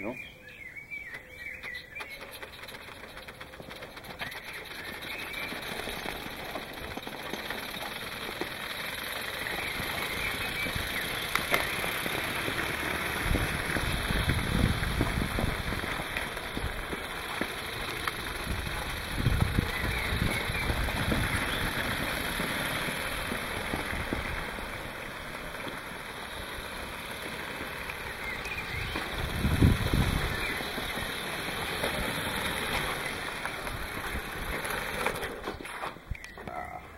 you know?